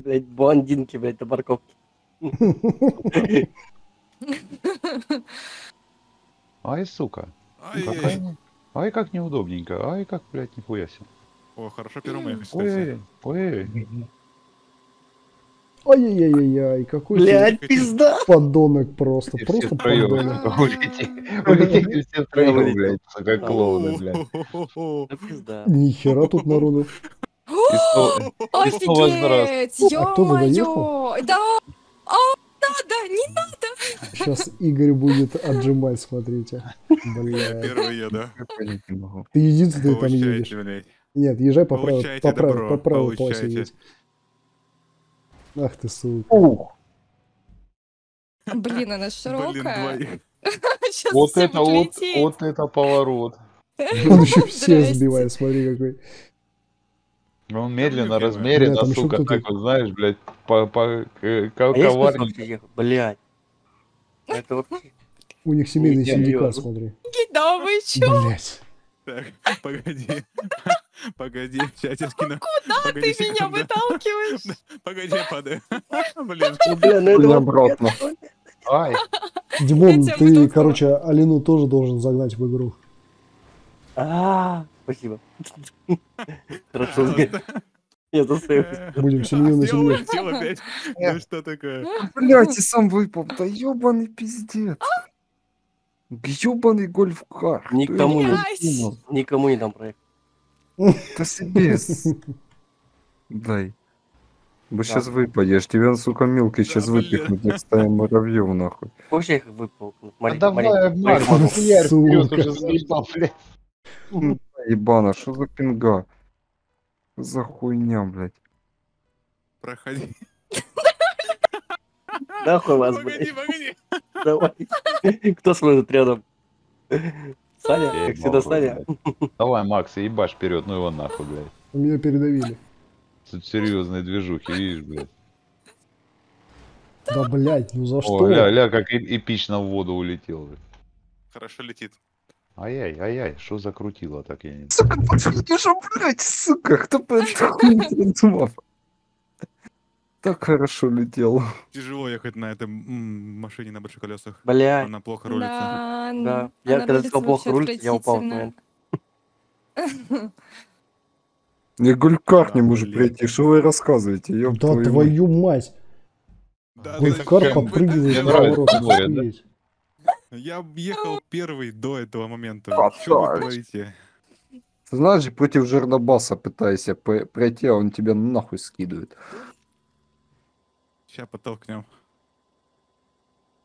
Блять, блондинки, блять, на парковке. Ай, сука. Ай, Какая Ай, как неудобненько. Ай, как, блядь, нихуя себе. О, хорошо первым ехать, кстати. Ой, ой, Ай-яй-яй-яй, какой ты Блять, пизда! подонок просто, просто подонок. улетели. Улетели все втроем, блядь, сука, клоуны, блядь. О-хо-хо-хо. Да пизда. Нихера тут народу. И снова- и снова. Офигеть! А туда Ё-моё! Да! А, надо! Не надо! Сейчас Игорь будет отжимать, смотрите. Блядь. Первый я, да. Ты единственный там едешь. Блядь. Нет, езжай по правой, по правой, по правой полосе едь. Ах ты сука. Ух, Блин, она Блин, широкая. Сейчас вот все это вот, вот это поворот. Он еще Здрасте. сбивает, смотри какой. Он медленно, Любимая. размеренно, еще сука, так вот, знаешь, блядь, по, по, э, ко- А коварненько. Блять. Это вообще... У них семейный синдикат, смотри. Да вы чё? Блять. Так, погоди. Погоди, сейчас я скину. Куда Погоди ты меня выталкиваешь? Погоди, я падаю. Блин. Ну, бля, ну Хуй это... обратно. Ай, Димон, ты, короче, Алину тоже должен загнать в игру. А, спасибо. Хорошо. Я засейвлю. Будем семью на семью. улетел опять. Ну что такое? Блять, и сам выпал. Да ебаный пиздец. Ебаный гольф-кар. Никому не... Никому не дам проект. Да себе. Дай. Бы сейчас выпадешь, тебя, сука, мелкий сейчас выпихнут, как стая муравьев, нахуй. Вообще их выпал. а давай, Смотри, хуярь вперед, уже заебал, блядь. Ебана, что за пинга? За хуйня, блядь. Проходи. Нахуй вас, Погоди, блядь. погоди. Давай. Кто смотрит рядом? Саня, как всегда, Саня. блядь. Давай, Макс, ебашь вперед, ну его нахуй, блядь. Меня передавили. Тут серьезные движухи, видишь, блядь. Да блять, ну за О, что? ля, ля, как эпично в воду улетел. блядь. Хорошо летит. Ай-яй, ай-яй, что закрутило так я не... Сука, подожди же, блядь, сука, хуйню придумал? Так хорошо летел. Тяжело ехать на этом м, машине на больших колесах. Блядь. Она плохо рулится. Да, Да. она Я когда рулится сказал плохо рулить, я упал. Я гулькар не может блин. пройти, что вы рассказываете, ёб Да твою мать. Да, зачем? подпрыгивает Мне в нравится поворот. море, да? охуеть. Я ехал первый до этого момента. Красавчик. Что вы творите? Ты знаешь, против Жернобаса пытайся пройти, а он тебя нахуй скидывает. Сейчас подтолкнем.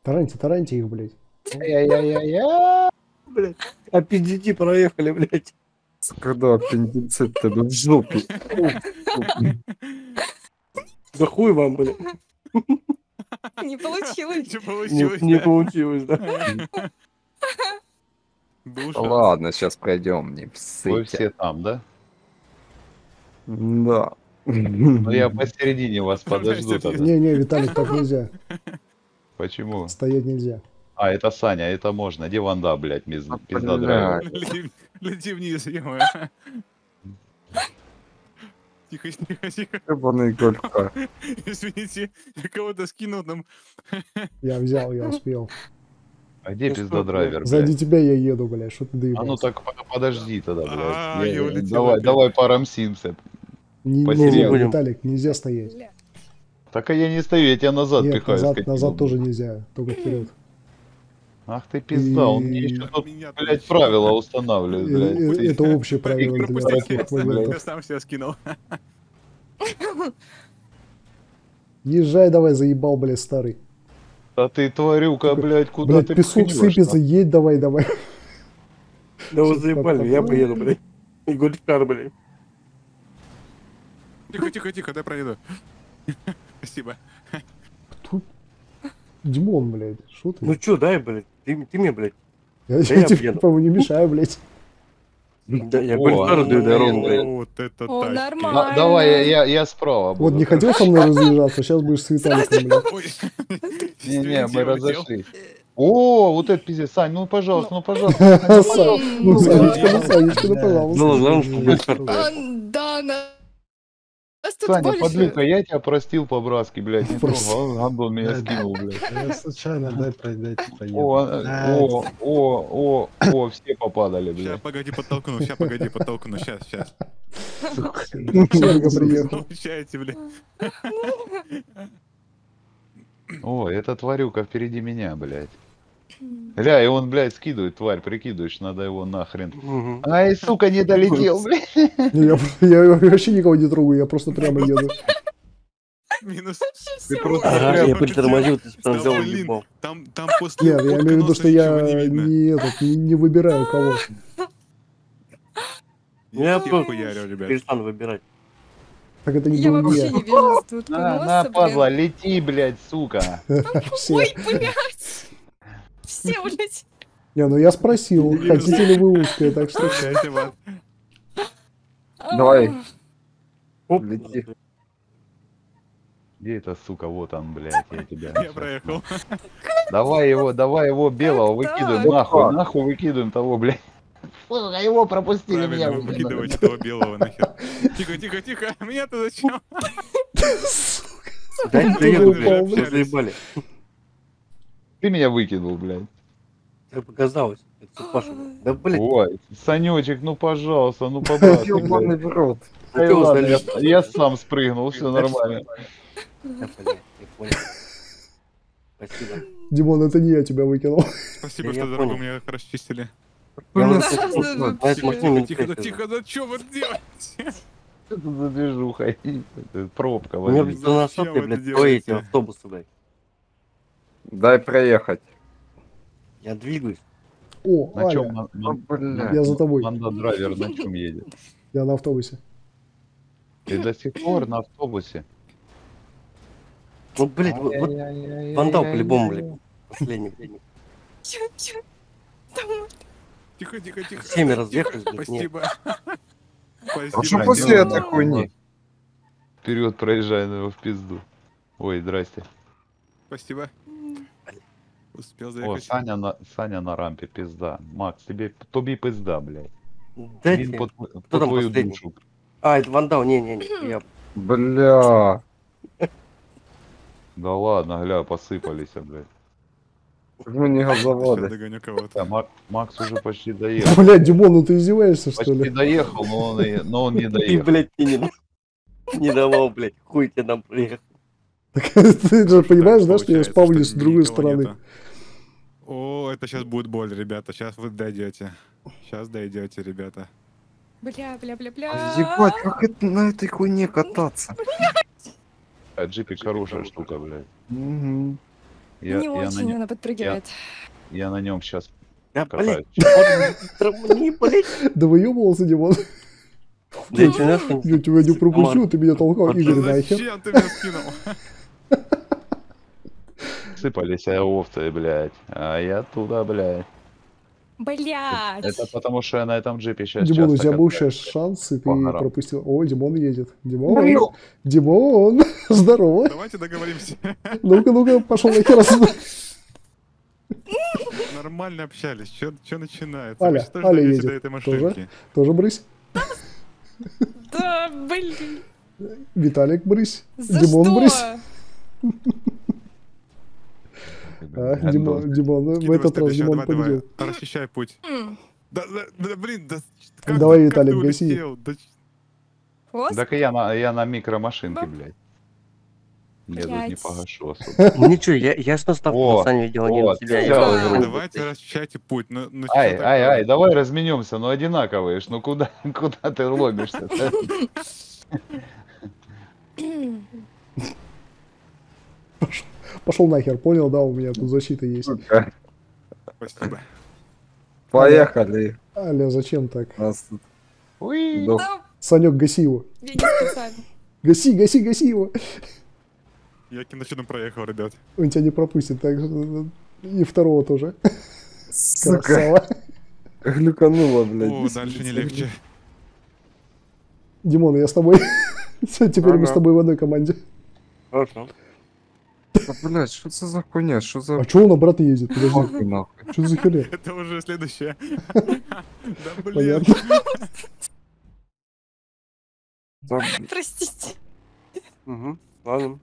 Тараньте, тараньте их, блядь. Ай-яй-яй-яй. Блядь. А PDD проехали, блядь. Когда аппендицит тебе в жопе. Да хуй вам, блядь. Не получилось. Не, получилось? не да? получилось, ладно, сейчас пройдем, не Вы псыте. все там, да? Да. Ну я посередине вас подожду тогда. Не-не, Виталик, так нельзя. Почему? Стоять нельзя. А, это Саня, это можно. Где Ванда, блядь, А, пизда лети вниз, ё Тихо, тихо, тихо. Ебаный гольфкар. Извините, я кого-то скинул там. Я взял, я успел. А где Ну пизда драйвер, Сзади тебя я еду, блядь. Что ты А ну доебался? так по- подожди тогда, А, блядь. я Я- улетел Давай, давай порамсимся. Не, не, Виталик, нельзя стоять. Так а я не стою, я тебя назад Нет, пихаю. назад тоже нельзя, только вперед. Ах ты пизда, он мне И- еще тут, Меня блядь, правила устанавливает, Э, блядь. э, Это общее правило. Я сам себя скинул. Езжай давай, заебал, блядь, старый. А ты, тварюка, блядь, куда Блядь, ты песок сыпется, едь давай, давай. Да вы заебали, я поеду, блядь. И гольфкар, блядь. Тихо, тихо, тихо, дай проеду. Спасибо. Тут Димон, блядь, что ты? Ну чё, дай, блядь. Ты, ты мне, блядь. я я тебе, по-моему, не мешаю, блядь. Да, я О, гольфкар даю дорогу, О, блядь. Вот это О, тачки. нормально. Да- давай, я, я, я справа Вот буду. не хотел со мной разъезжаться, сейчас будешь с Виталиком, блядь. Не-не, мы разошлись. О, вот это пиздец. Сань, ну пожалуйста, ну пожалуйста. Сам. Ну, Санечка, ну, Санечка, ну, пожалуйста. Ну, блядь. Да, на- Нас тут Саня, больше. подлюка, я тебя простил по-братски, блядь, не трогал, Антон меня скинул, блядь. Я случайно, дай пройдать, поеду. О, о, о, о, все попадали, Сейчас, блядь. погоди, подтолкну, сейчас, погоди, подтолкну, сейчас, сейчас. Получаете, блядь. О, эта тварюка впереди меня, блядь. Ля, и он, блядь, скидывает, тварь, прикидываешь, надо его нахрен. Мгм. Ай, сука, не долетел, блядь. Не, Я, я вообще никого не трогаю, я просто прямо еду. Минус. Ты просто Ага, прям- я притормозил, ты взял блин. ебал. Там, там после Нет, я имею в виду, что я не, этот, не, не выбираю кого. Я Я перестану выбирать. Так это не Я был вообще я. не вижу тут На, носа, на, блин. падла, лети, блядь, сука. Ой, блядь. Все, блядь. Не, ну я спросил, хотите ли вы узкое, так что... Давай. Оп. Лети. Где эта сука? Вот он, блядь, я тебя. Я проехал. Давай его, давай его белого выкидываем, нахуй, нахуй выкидываем того, блядь. Сука, его пропустили меня. Правильно, выкидывать этого белого нахер. Тихо, тихо, тихо. Меня-то зачем? Блядь, блядь. заебали. Ты меня выкинул, блядь. Как показалось. Это Паша. Да, блядь, Ой, Санечек, ну пожалуйста, ну Ёбаный в рот. ну ладно, я, я сам спрыгнул, все нормально. Я понял, я понял. Спасибо. Димон, это не я тебя выкинул. Спасибо, что дорогу мне расчистили. Ну, Тихо, тихо, тихо, да что вы делаете? Что это за движуха? Пробка, У меня, возьми. блядь, на сотке, вы блядь, эти автобусы, блядь. Дай проехать. Я двигаюсь. О, На чем Аля, на, Ну, на, блядь. я за тобой. Манда драйвер на чем едет? Я на автобусе. Ты до сих пор на автобусе. Ну, блядь, вот, вот вандал по-любому, блядь. Последний, блядь. Чё, чё? Там Тихо, тихо, тихо. Всеми Тихо, разъехались, блядь, нет. Спасибо. А что после делаем. этой хуйни? Вперед проезжай на его в пизду. Ой, здрасте. Спасибо. Успел О, заехать. Саня на, Саня на рампе, пизда. Макс, тебе, тобі пизда, блядь. Дайте. Він по, по там твою последний? душу. А, это вандал, не-не-не. Я... Бля. Да ладно, гля, посыпались, блядь. Мы не газоводы. догоню кого-то. Да, Мак- Макс уже почти доехал. Блядь, Димон, ну ты издеваешься, что Почти ли? доехал, но он, и- но он не Ты, доехал. блядь, мне не, не давал, блядь. Хуй тебе нам приехал. Ты же понимаешь, да, что я спавню с другой стороны? О, это сейчас будет боль, ребята. Сейчас вы дойдете. Сейчас дойдете, ребята. Бля, бля, бля, бля. Ебать, как это на этой хуйне кататься? А джипик хорошая штука, блядь. Я, Не я, очень она подпрыгивает. я на нем сейчас Да, блядь. Да выебывался, Димон. Я тебя не пропустил, ты меня толкал. Игорь, нахер. зачем ты меня скинул? сыпались овцы, блядь. А я туда, блядь. Блядь. Это потому что я на этом джипе сейчас Димон, у тебя был сейчас шанс, и ты горам. пропустил. О, Димон едет. Димон, Димон, здорово. Давайте договоримся. Ну-ка, ну-ка, пошел нахер отсюда. Нормально общались. Что начинается? Аля, что Аля едет до этой машинки? Тоже брысь. Да, блин. Виталик, брысь. За Димон, что? брысь. А, Димон, Димон, ну, в этот раз Димон победил. Расчищай путь. Да, да, да, блин, да как Давай, как Виталик, гаси. Да? Так я на, я на микромашинке, блядь. Я тут не погашу особо. Ну ничего, я, я с наставку О, на Саню видел, не на тебя. Давайте расчищайте путь. Ну, ну Ай, ай, ай, давай разменемся, ну одинаковые ж, ну куда, куда ты ломишься? Пошел нахер, понял, да, у меня тут защита есть. Сука. Спасибо. Поехали. Аля, зачем так? Нас тут Уи. Да, Санек, гаси его. я не специально. Гаси, гаси, гаси его. Я киночудом проехал, ребят. Он тебя не пропустит, так что и второго тоже. Сука. Красава. Глюкануло, блядь. О, дальше не легче. Димон, я с тобой. Теперь мы с Ага. тобой в одной команде. Хорошо. Да, блядь, что это за хуйня? Что за А чё он обратно ездит? Подожди, хуй нахуй? что за херня? Это уже следующее. Да блин. Понятно. Да, Простите. Угу. Ладно.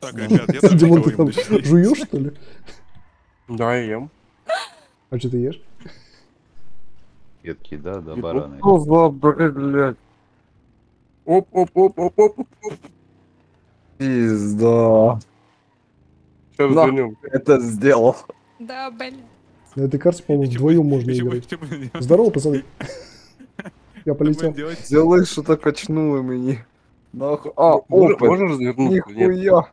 Так, ребят, я тоже Димон, ты там жуешь, что ли? Да, я ем. А что ты ешь? Ветки, да, да, бараны. Что за блядь? Оп, оп, оп, оп, оп, оп. Пизда. Сейчас На. вернем. Это сделал. Да, блин. На этой карте, по-моему, вдвоем можно почему- играть. почему? Здорово, пацаны. Я Что полетел. Сделай что-то качнуло мені. Нахуй. А, опыт. можно развернуться? Нет. Нихуя.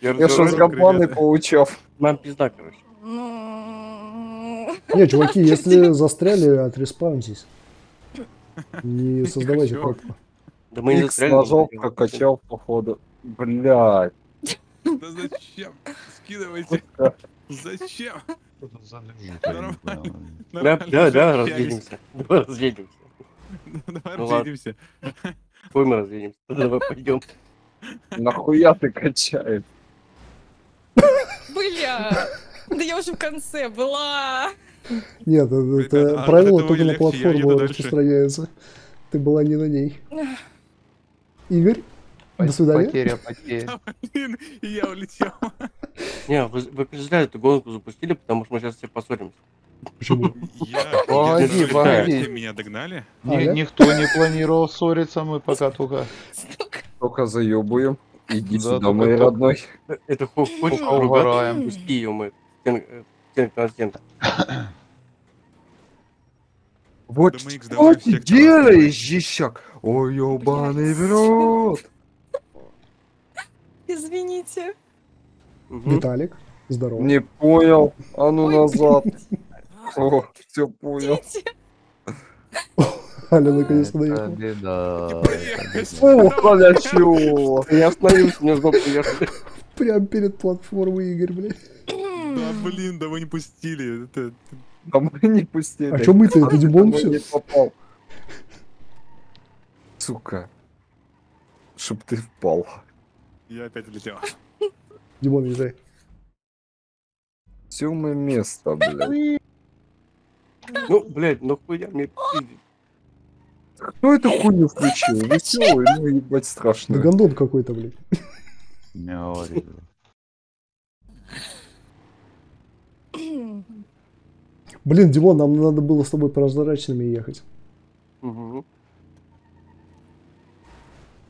Я развернусь. габани ребята. получав. Нам пизда, короче. Ну, Не, чуваки, если застряли, отреспаунтесь. Не создавайте пробку. Да мы не Икс застряли. нажал, прокачал, походу. Блядь. Да зачем? Скидывайте. Зачем? Нормально. Да, да, разведемся. Давай разведемся. Давай Ну ладно. разведемся. Ой, мы разведемся. Давай пойдем. Нахуя ты качаешь? бля. Да я уже в конце была. Нет, это, а правило только на платформу распространяется. Ты была не на ней. Игорь, до свидания. Потеря, потеря. Блин, и я улетел. Не, вы, вы зря эту гонку запустили, потому что мы сейчас все поссоримся. Почему? Я... Погоди, я- погоди. Вы меня догнали? А, да? Никто не планировал ссориться, мы пока только... Только заебуем. Иди Да, сюда, мой родной. Это хо- хочешь угораем. Пусти ее мы. Стен- Стенка на стенку. Вот что ты делаешь, жищак? Ой, ебаный в рот. Извините. Виталик, здорово. Не понял. А ну Ой, назад. О, все понял. Аля наконец-то Это доехал. беда. это Проехать. беда. О, Халячу. Я остановился, мне жопу ехали. Прям перед платформой Игорь, блядь. Да блин, да вы не пустили. Это... А мы не пустили. А чё мы-то? Это всё? не попал. Сука. Чтоб ты впал. Я опять улетел. Димон, езжай. Семое место, блядь. Ну, блядь, нахуя мне пиздить? Кто эту хуйню включил? Веселый, ну ебать Да страшно. гондон какой-то, блядь. Говори. Блин, Димон, нам надо было с тобой прозрачными ехать. Мгм.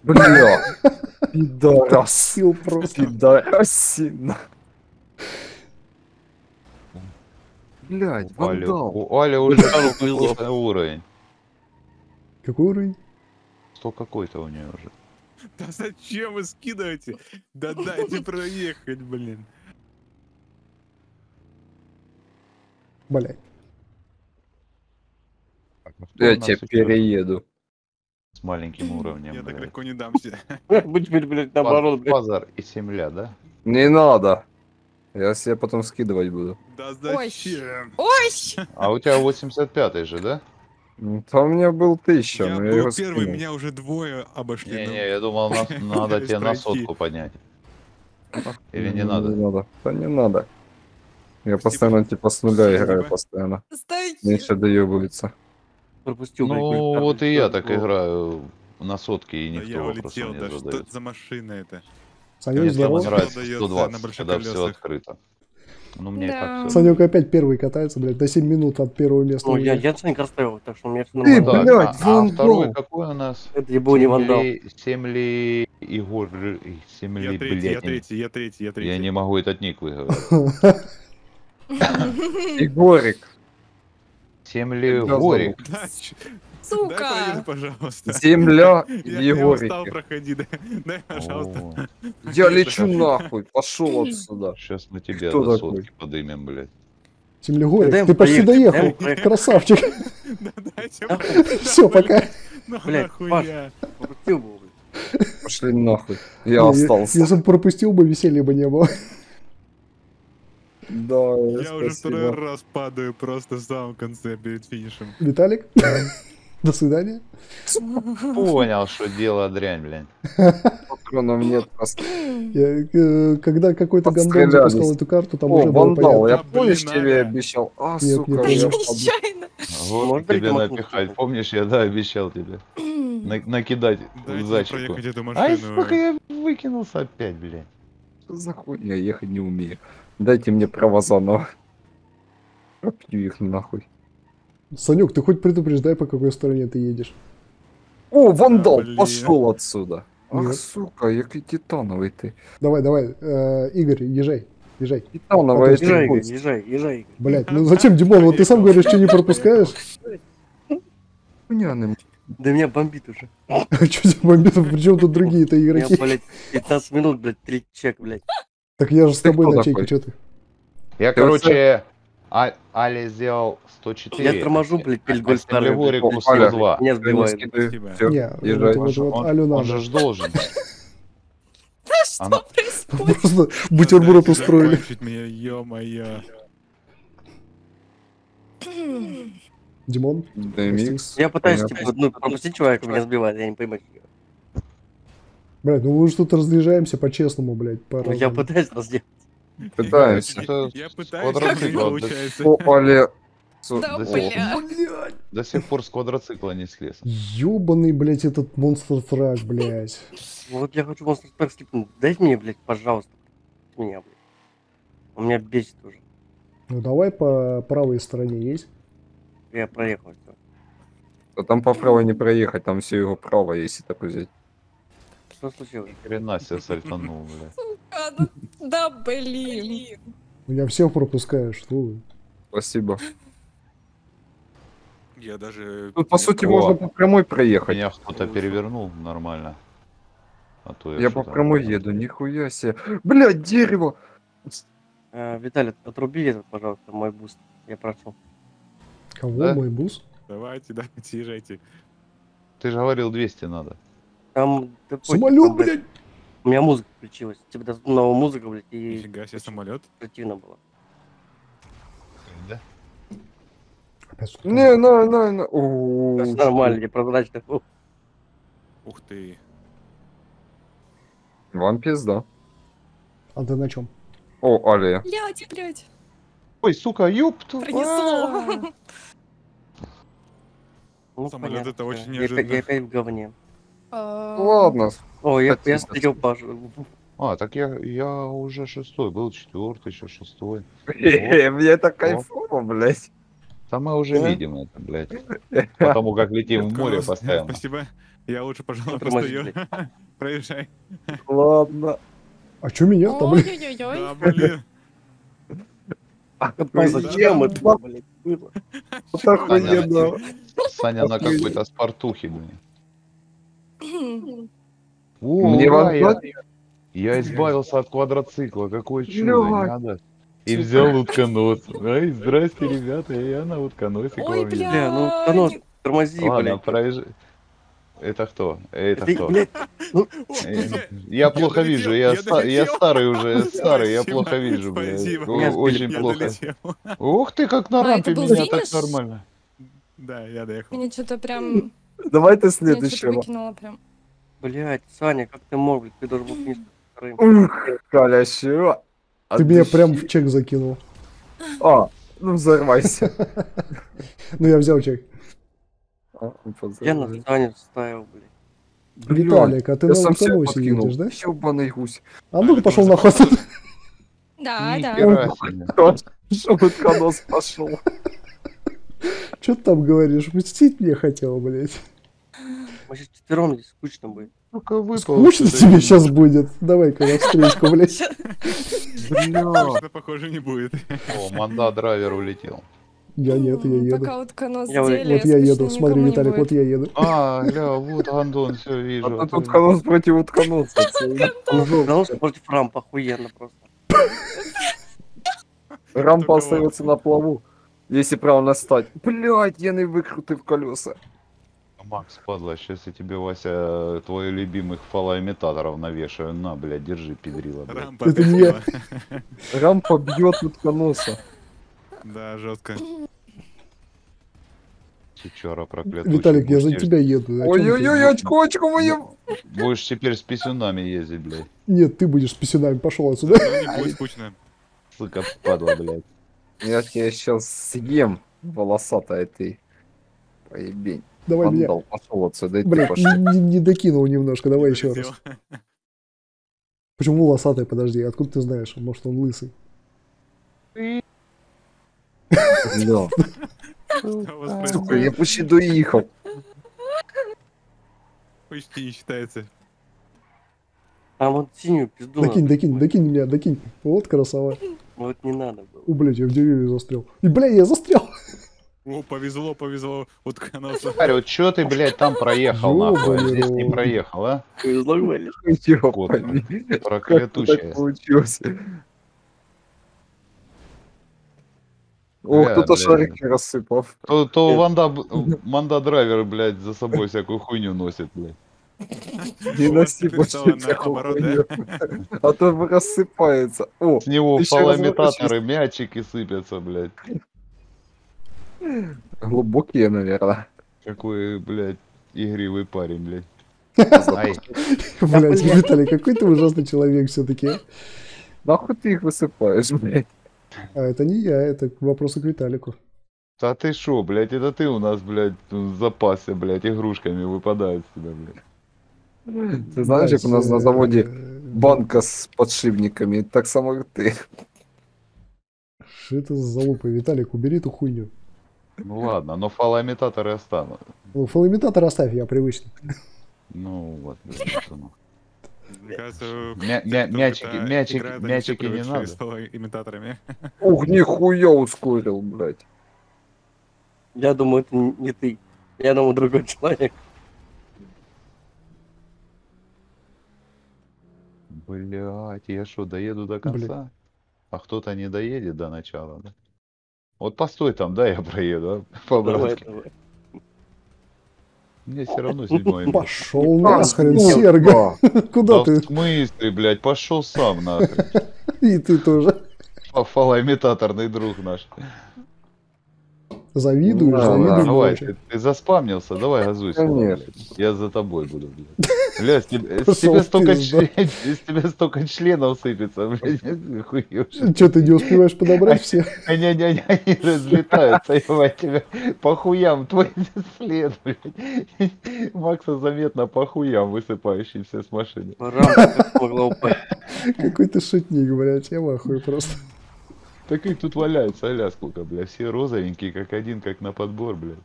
Бля. Пидорас. Сил просто. Пидорасина. Али, вандал. у Али уже уровень. Какой уровень? Сто какой-то у нее уже. Да зачем вы скидываете? Да дайте проехать, блин. А кто Я тебя перееду. С маленьким Я уровнем, так блядь. легко не дамся. Мы теперь, блядь, наоборот, блядь. Базар и земля, да? Не надо. Я себе потом скидывать буду. Да Ой. зачем? Ой! А у тебя 85-й же, да? Там у меня был тысяча, Я но я был его первый, скинул. меня уже двое обошли. Не-не, я думал, надо тебе на сотку поднять. Или не Не надо? надо. Да не надо. Я постоянно типа с нуля играю постоянно. Мне еще доебывается. Пропустил, Ну, вот и я так играю на сотке, и никто я вопросов улетел, не да что задает. это за машина это? Санек, Мне здорово. нравится. нравится Дается 120, на больших когда все открыто. Ну, мне Да. так все. Санек опять первый катается, блядь, на 7 минут от первого места. Ну, я, я ценник расставил, так что у меня все Ты, нормально. Так, блядь, а, а второй какой у нас? Это ебу не вандал. Семли Егор... Семли, Я третий, я третий, я третий, я третий. Я не могу этот ник выговорить. Егорик. Семли Тебя Горик. Да, ч- Сука! Дай проезд, пожалуйста. Земля Я, я устал Егорики. проходить, дай, пожалуйста. Я лечу нахуй. Пошел отсюда. Сейчас мы тебя Кто сотки подымем, блядь. Землегорик, Да ты почти доехал. Красавчик. Да Да, Все, пока. Ну Блядь, блядь. Пошли нахуй. Я остался. Если бы пропустил бы, веселья бы не было. Да, Я уже второй раз падаю просто в самом конце перед финишем. Виталик, до свидания. Понял, что дело дрянь, блядь. Патронов нет. просто. Я, э, когда какой-то гандон запускал эту карту, там О, уже было вандал, понятно. я Да, помнишь блин, тебе обещал? А, Нет, сука, не Да я нечаянно. Вот тебе напихать. Помнишь, я, да, обещал тебе. На- накидать эту Ай, сука, я выкинулся опять, блядь. Что за хуйня, я ехать не умею. Дайте мне права заново. Пропью их нахуй. Санек, ты хоть предупреждай, по какой стороне ты едешь. О, вандал, блин. пошел отсюда. Ах, Нет. сука, який титановый ты. Давай, давай, э, Игорь, езжай, езжай. Титановая Езжай, Езжай, Игорь, будь. езжай, езжай. Игорь. Блять, ну зачем, Димон, вот ты сам говоришь, что не пропускаешь? Хуйня не Да меня бомбит уже. Что тебя бомбит? Причем тут другие-то Я, игроки? блядь, 15 минут, блядь, три чек, блядь. Так я же с Ты тобой кто на чеке, что ты? Я, Ты короче, А- Али сделал 104. Я торможу, блядь, перед. Легорику О, Аля. 102. Меня Я не сбивает. Не, езжай. вот, вот, вот Он- Алю Он же ж должен. Да что происходит? Просто бутерброд устроили. меня, ё-моё. Димон. Я пытаюсь, типа, ну, пропустить человека, меня сбивает, я не понимаю. Блядь, ну мы же тут разъезжаем по-честному, блядь, по Ну, я пытаюсь это сделать. Пытаемся. Это Я пытаюсь, как получается. О, Али. Су- Да, до бля. До сих пор с квадроцикла не слез. Ёбаный, блядь, этот монстр трак, блядь. Вот я хочу Monster Truck скипнуть. Дайте мне, блядь, пожалуйста. Меня, блядь. Он меня бесит уже. Ну давай по правой стороне есть. Я проехал. всё. А там по правой не проехать, там все его право, если так взять. Что случилось? Хрена себе сальтанул, блядь. А, ну, Да, блин. Ну, Я всех пропускаю, что вы. Спасибо. Я даже... Тут, по сути, О. можно по прямой проехать. Меня кто-то перевернул нормально. А то я, Я по прямой еду, нихуя себе. Блядь, дерево! А, Виталий, отруби этот, пожалуйста, мой буст. Я прошу. Кого? Да? Мой бус? Давайте, давайте, езжайте. Ты же говорил 200 надо. Там... да пофиг, Самолет, там, блядь! У меня музыка включилась. Типа, новая музыка, блядь, и Нифига себе самолет. противно было. Да? Не, на, на, на. О, Нормально, не прозрачно. Фу. Ух ты. Вам пизда. А ты на чем? О, Алия. Блядь, блядь. Ой, сука, ёпту. Пронесло. Ну, Самолет это очень неожиданно. Я опять в говне. Ладно. О, я, я встретил Пашу. А, так я, я уже шестой, был четвертый, еще шестой. Мне это кайфово, блядь. Там мы уже Да? видим это, блядь. Потому как летим в море постоянно. Спасибо. Я лучше, пожалуй, простою. Проезжай. Ладно. А чё меня-то, блядь? Ой-ой-ой. Да, блин. А зачем это, блядь, было? Вот охуенно. Саня на какой-то спартухе, блин. О, Мне ура, вам я, я избавился от квадроцикла, какое чудо, не надо. И взял утконос. Ай, здрасте, ребята, я на утконосе к Ой, бля. Бля, ну, Конос, тормози, Ладно, блядь. проезжай. Это кто? Это кто? блядь, Э, Я плохо вижу, я, старый уже, я старый, я плохо вижу, блядь. Очень плохо. Ух ты, как на рампе меня так нормально. Да, я доехал. Меня что-то прям... Давай ты следующего. блядь, Саня, как ты мог, ты должен был финиш вторым. Ух, Коля? Ты меня прям в чек закинул. А, ну взорвайся. Ну я взял чек. А, Я на. Саню вставил, блядь. Блядь, Виталик, а ты на подкинул. едешь, да? Ёбаный гусь. А ну-ка пошел нахуй. Да, да. Что утконос пошел? Что ты там говоришь? Пустить мне хотел, блядь. Мы сейчас четвером здесь скучно будет. Выпал. Скучно тебе сейчас будет. Давай-ка на встречку, блядь. Бля. Что похоже не будет. О, манда драйвер улетел. Я нет, я еду. Пока утконос Я вот- сделали, Вот я еду, скучно смотри, Виталик, вот я еду. А, гля, вот Андон, все вижу. А тут утконос против утконоса. Конос против рамп, охуенно просто. Рампа остается на плаву. Если правильно стать. Блять, я не выкрутив колеса. Макс, падла, сейчас я тебе, Вася, твой любимых фалоимитаторов навешаю. На, блядь, держи, педрила, блядь. Рампа Это не. Рампа бьет утконоса. Да, жестко. Сучара проклятый. Виталик, я за тебя еду. Ой-ой-ой, очко, очко мое. Будешь теперь с писюнами ездить, блядь. Нет, ты будешь с писюнами, пошел отсюда. Ну, не будет скучно. Сука, падла, блядь. Я тебя сейчас съем, волосатая ты. Поебень. Давай меня. Вандал, пошел отсюда, пошел. не, не- не докинул немножко, давай еще раз. Почему волосатый, подожди, откуда ты знаешь? Может он лысый? Вас Сука, я почти доехал. Почти не считается. Там вот синюю пизду Докинь, докинь, докинь меня, докинь. Вот красава. Вот не надо было. О, блядь, я в деревья застрял. И, бля, я застрял. О, повезло, повезло. Уткнулся. Харь, вот чё ты, блядь, там проехал, нахуй, а здесь не проехал, а? Повезло, говоришь? Ёпами. Проклятущая. получилось? О, кто-то шарики рассыпал. То, то Ванда, Манда драйвер, блядь, за собой всякую хуйню носит, блядь. Не носи больше хуйню. А то рассыпается. О, С него Ещё фалоимитаторы, мячики сыпятся, блядь. глубокие, наверное. Какой, блядь, игривый парень, блядь. Ай, Блять, Виталий, какой ты ужасный человек все-таки. Нахуй ты их высыпаешь, блядь? А это не я, это вопросы к Виталику. да ты шо, блядь, это ты у нас, блядь, в запасе, блядь, игрушками выпадают с тебя, блядь. Ты знаешь, как у нас на заводе банка с подшипниками, так само и ты. Что это за залупа? Виталик, убери эту хуйню. Ну ладно, но фалоимитаторы останут. Ну, фалоимитатор оставь, я привычный. Ну вот, мячики- мячики- мячики не надо. имитаторами. Ух, нихуя ускорил, блядь. Я думаю, это не ты. Я думаю, другой человек. Блядь, я что, доеду до конца? А кто-то не доедет до начала, да? Вот постой там, да, я проеду, а? Давай, По-братски. давай. Мне все равно седьмое место. Пошел нахрен, ну, да. Куда Да ты? в смысле, блядь, пошел сам нахрен. И ты тоже. Фа- Фалоимитаторный друг наш. Завидуешь, Да, завидуешь. Давай, вообще. ты, ты заспамнился, давай газуй сюда, Конечно. блядь. Я за тобой буду, блядь. Бля, с тебе, в столько, тебя столько членов сыпется, блядь. Че, ты не успеваешь подобрать все? Они, они, они, они разлетаются, ебать тебя, по хуям твой след, блядь. Макса заметно по хуям высыпающийся с машины. Какой ты шутник, блядь, я в ахуе просто. Так и тут валяются, аля сколько, блядь, все розовенькие, как один, как на подбор, блядь.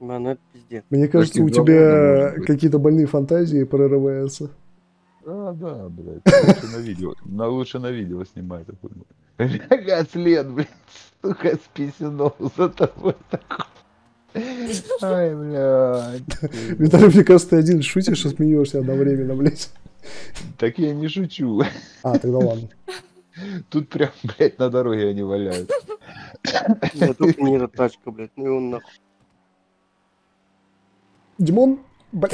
Да, ну это пиздец. Мне кажется, у тебя какие-то больные фантазии прорываются. Да, да, блядь, лучше на видео, на, лучше на видео снимай эту хуйню. Опять след, блядь, сука, с писюном за тобой такой. Ай, блядь. Виталий, мне кажется, ты один шутишь и смеешься одновременно, блядь. Так я не шучу. А, тогда ладно. Тут прям, блядь, на дороге они валяются. Да только не эта тачка, блядь. Ну и он нахуй. Димон, блядь.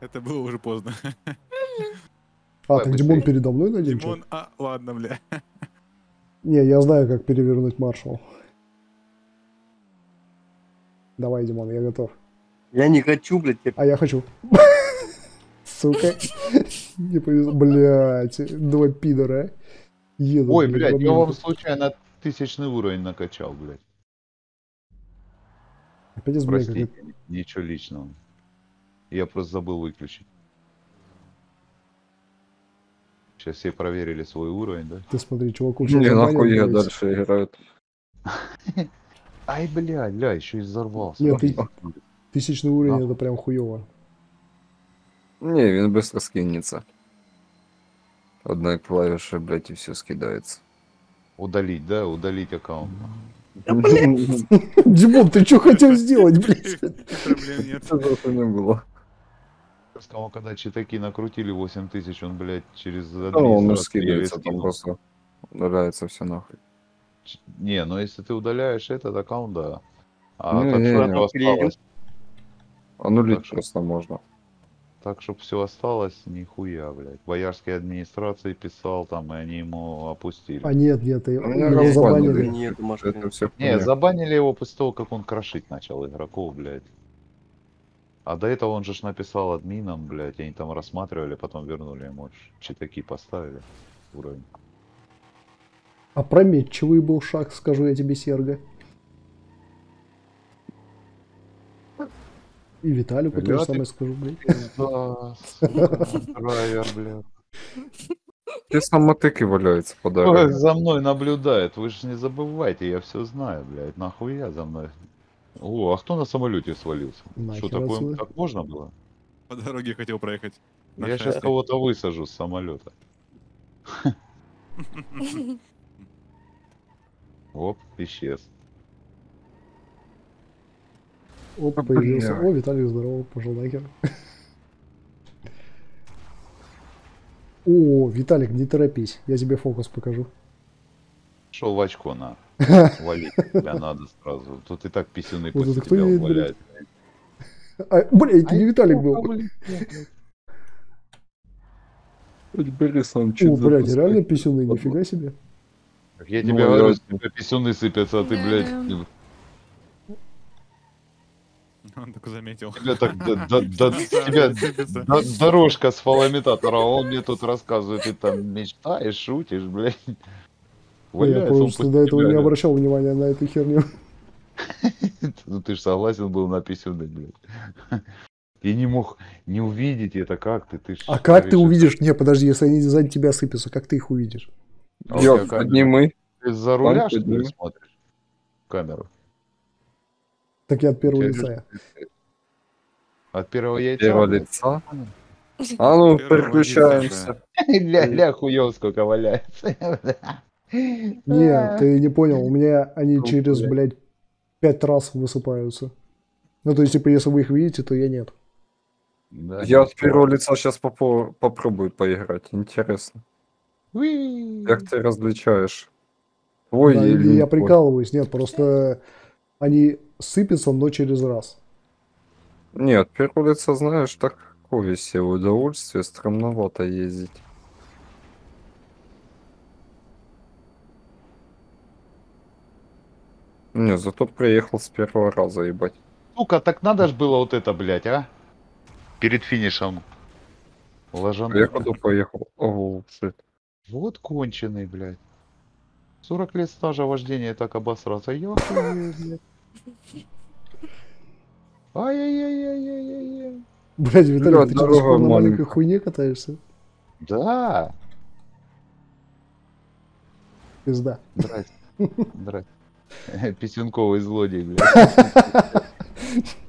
Это было уже поздно. А, так Димон передо мной надел? чё? Димон, а, ладно, бля. Не, я знаю, как перевернуть маршал. Давай, Димон, я готов. Я не хочу, блядь, я А я хочу. Сука. Не повезло. Блять, два пидора. Ой, блядь, блядь, в я вам случайно тысячный уровень накачал, блядь. Опять блядь, Простите, как- ничего личного. Я просто забыл выключить. Сейчас все проверили свой уровень, да? Ты смотри, чувак уже Не, нахуй я дальше играют. Ай, блядь, бля, еще и взорвался. Нет, ты- Тысячный уровень Нахуй. это прям хуево. Не, він быстро скинется. Одной клавишей, блядь, и все скидается. Удалить, да? Удалить аккаунт. Димон, ты что хотел сделать, блядь? Проблем нет. Это не было. Сказал, когда читаки накрутили 8 тысяч, он, блядь, через Ну, он скидывается, там просто удаляется все нахуй. Не, ну если ты удаляешь этот аккаунт, да. А Не, так не, что не. осталось? Анулить Так что- просто можно. Так, чтобы все осталось, нихуя, блядь. Боярской администрации писал там, и они ему опустили. А нет, нет, А меня его разбанили. забанили. Нет, Машка, Это все Не, забанили его после того, как он крошить начал игроков, блядь. А до этого он же ж написал админам, блядь, они там рассматривали, потом вернули ему, читаки поставили уровень. Опрометчивый был шаг, скажу я тебе, Серга. И Виталику то же Блядь, самое скажу, сука, драйвер. Честно, мотыки валяются по дороге. за мной наблюдает, вы же не забывайте, я все знаю, блядь, нахуя за мной. О, а кто на самолете свалился? Что такое, так можно было? По дороге хотел проехать. Я сейчас кого-то высажу с самолета. Оп, исчез. Оп, А, появился. О, Виталий, здорово, пошел нахер. О, Виталик, не торопись, я тебе фокус покажу. Шел в очко на. Валить тебя надо сразу. Тут и так писюны Вот после тебя валяют. А, блядь, это не Виталик был. Бери сам О, блядь, реально писюны, нифига себе. Я Ну, тебе говорю, тебя писюны сыпятся, а ты, блядь. Он только заметил. тебя так, да- да- тебя да- дорожка с фалоимитатора, а он мне тут рассказывает, ты там мечтаешь, шутишь, блядь. Я Валяется он просто до этого не обращал внимания на эту херню. Ну ты же согласен был на писюны, блядь. И не мог не увидеть это как ты, ты А как ты увидишь? Не, подожди, если они сзади тебя сыпятся, как ты их увидишь? Одни мы. Ты за руля, что ли, смотришь? Камеру. Так я от первого тебя лица. От первого яйца? Первого лица. А ну, Первого переключаемся. Ля, ля, хуёв сколько валяется. Не, ты не понял, у меня они Ну, через, блядь. пять раз высыпаются. Ну, то есть, типа, если вы их видите, то я нет. Да, Я от первого лица сейчас попробую поиграть. Интересно. Как ты различаешь? Ой, Да, я прикалываюсь, нет, просто они сыпятся, но через раз. Нет, первое лицо, знаешь, такое себе удовольствие, странновато ездить. Не, зато приехал с первого раза, ебать. Сука, так надо ж было вот это, блядь, а? Перед финишем. Я куда поехал? О, шит. Вот конченый, блядь. 40 лет стажа вождения так обосраться. Охуею, блядь. Ай-яй-яй-яй-яй-яй. Блядь, Виталий, ты что, на маленькой хуйне катаешься? Да. Пизда. Здрасте. Здрасте. Песенковый злодей, блядь.